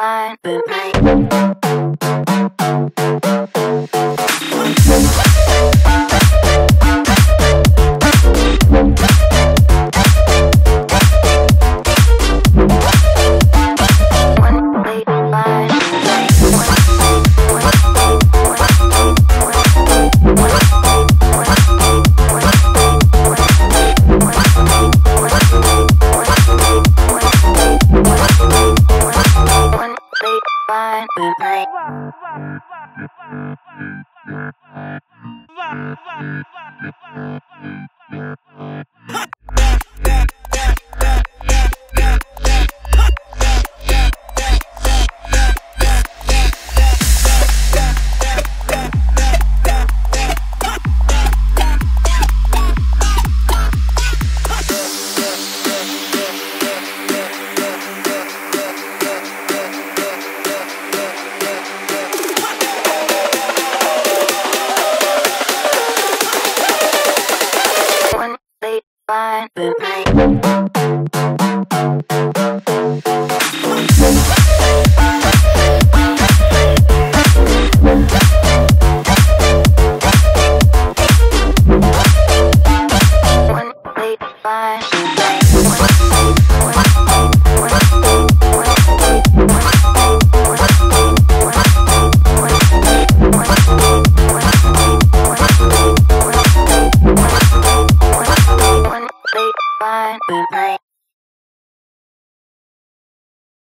fine with me. Way fine with me. One way fine fine with.